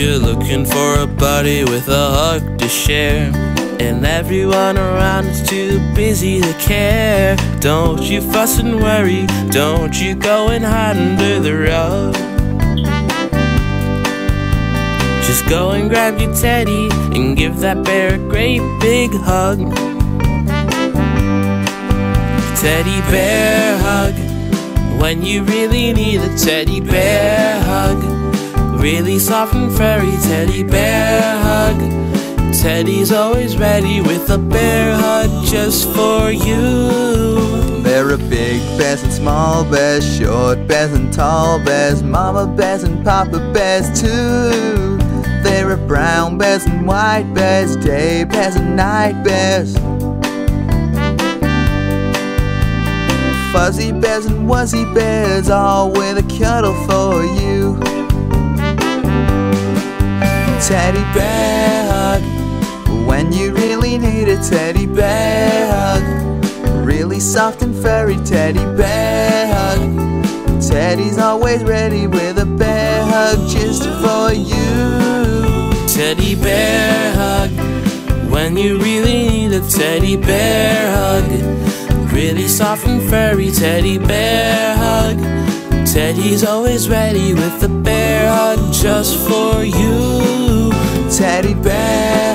you're looking for a buddy with a hug to share. And everyone around is too busy to care. Don't you fuss and worry, don't you go and hide under the rug. Just go and grab your teddy and give that bear a great big hug. Teddy bear hug. When you really need a teddy bear hug. Really soft and furry teddy bear hug. Teddy's always ready with a bear hug just for you. There are big bears and small bears, short bears and tall bears, mama bears and papa bears too. There are brown bears and white bears, day bears and night bears. Fuzzy bears and wuzzy bears, all with a cuddle for you. Teddy bear hug, when you really need a teddy bear hug. Really soft and furry teddy bear hug. Teddy's always ready with a bear hug just for you. Teddy bear hug. When you really need a teddy bear hug. Really soft and furry teddy bear hug. Teddy's always ready with a bear hug just for you. Teddy bear